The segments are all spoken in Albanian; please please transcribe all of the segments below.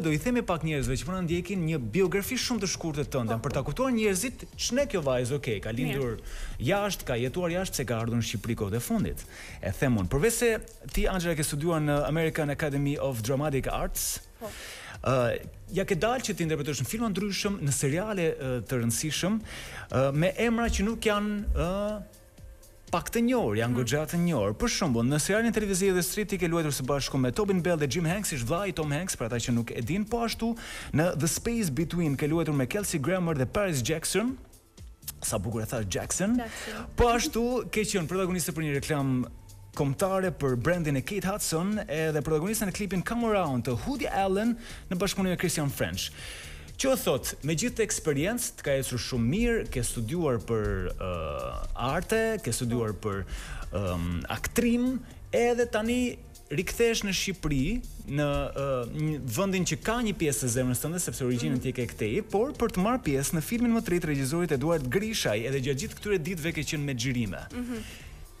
Do i themi pak njerëzve që po na ndjekin një biografi shumë të shkurtër të tënde po. për ta kuptuar njerëzit ç'ne kjo vajzë, ok, ka lindur jashtë, ka jetuar jashtë pse ka ardhur në Shqipëri kohët e fundit. E them unë, përveç se ti Angela ke studiuar në American Academy of Dramatic Arts, po. ë uh, ja ke dalë që të interpretosh në filma të ndryshëm, në seriale uh, të rëndësishëm, uh, me emra që nuk janë ë uh, Pak të njohur, janë goxha të njohur. Për shembull, në serialin televiziv The Street ti ke luajtur së bashku me Tobin Bell dhe Jim Hanks, është vëllai i Tom Hanks për ata që nuk e dinë, po ashtu në The Space Between ke luajtur me Kelsey Grammer dhe Paris Jackson, sa bukur e thash Jackson, po ashtu ke qenë protagoniste për një reklamë kombëtare për brendin e Kate Hudson edhe protagoniste në klipin Come Around të Hoodie Allen në bashkëpunim me Christian French. Që do thotë, me gjithë këtë eksperiencë, të ka ecur shumë mirë, ke studiuar për uh, arte, ke studiuar po. për um, aktrim, edhe tani rikthesh në Shqipëri, në uh, një vendin që ka një pjesë të zemrës tënde sepse origjinën mm. ti e ke këtej, por për të marrë pjesë në filmin më të ri të regjisorit Eduard Grishaj, edhe gjatë gjithë këtyre ditëve ke qenë me xhirime. Mm -hmm.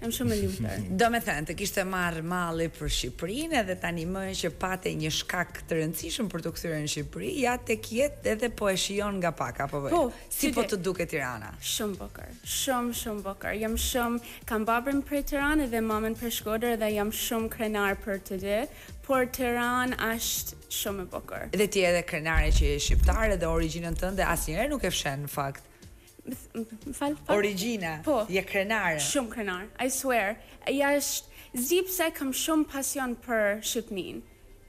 Jam shumë e lumtur. Domethënë, të kishte marrë malli për Shqipërinë edhe tani meqë pate një shkak të rëndësishëm për t'u kthyer në Shqipëri, ja tek je edhe po e shijon nga pak apo jo. Po, si po të duket Tirana? Shumë bukur. Shumë, shumë bukur. Jam shumë, kam babën prej Tiranë dhe mamën prej Shkodër dhe jam shumë krenar për të dy, por Tiranë është shumë e bukur. Dhe ti je edhe krenare që je shqiptare dhe origjinën tënde asnjëherë nuk e fsheh në fakt. Më fal, fal. Origjina. Po. Je krenare. Shumë krenar. I swear. Ja është sepse kam shumë pasion për Shqipërinë.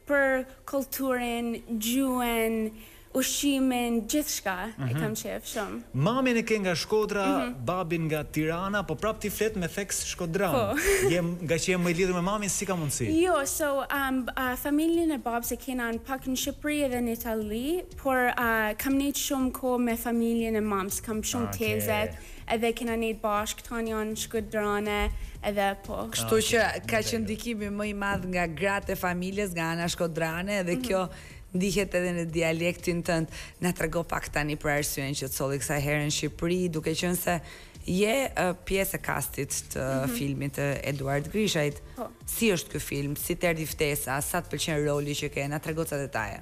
Për kulturën, gjuhën, ushqimin, gjithçka mm -hmm. e mhm. kam qejf shumë. Mamin e ke nga Shkodra, mm -hmm. babin nga Tirana, po prap ti flet me theks shkodran. Po. Jem ngaqë je më e lidhur me mamin si ka mundësi. Jo, so um uh, familjen e babës e kena në pak në Shqipëri edhe në Itali, Por kam nejt shum koh me familjen e mams kam shum tezet edhe kena nejt bashk tan jan shkudrane edhe po. Kështu që ka qenë ndikimi më i madh nga gratë e familjes nga ana shkodrane edhe kjo ndihet edhe në dialektin tënd. Na trego pak tani për arsyen që të solli kësaj here në Shqipëri duke qenë se je pjesë e kastit të filmit të Eduard Grishajt. Si është ky film? Si të erdhi ftesa? Sa të pëlqen roli që ke? Na trego ca detaje.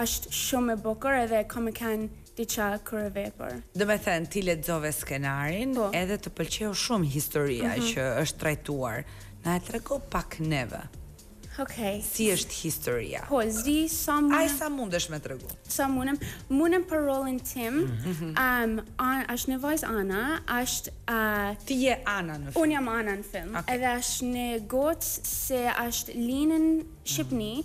Asht shum e bukur edhe ka me qen diçka kryevepër. Domethënë ti lexove skenarin edhe të pëlqeu shumë historia që është trajtuar, na e trego pak neve. Okej. Si është historia? Po, sa mundem. Aq sa mundesh me tregu. Sa munem, munem për rolin tim. Ëm është një vajzë Ana, është Ti je Ana në film. Unë jam Ana në film. Edhe është një gocë që është lind në Shqipëni.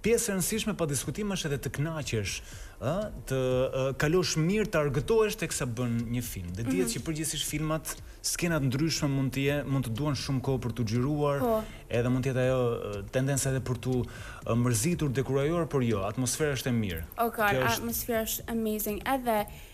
Pjesë e rëndësishme pa diskutim është edhe të kënaqesh, ë të kalosh mirë, të argëtohesh teksa bën një film. Dhe dihet që përgjithësisht filmat, skena të ndryshme mund të jenë, mund të duan shumë kohë për t'u xhiruar, edhe mund të jetë ajo tendenca edhe për t'u mërzitur, dekurajuar, por jo, atmosfera është e mirë. Kjo është. Atmosfera është amazing edhe.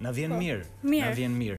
Na vjen mirë. Na vjen mirë.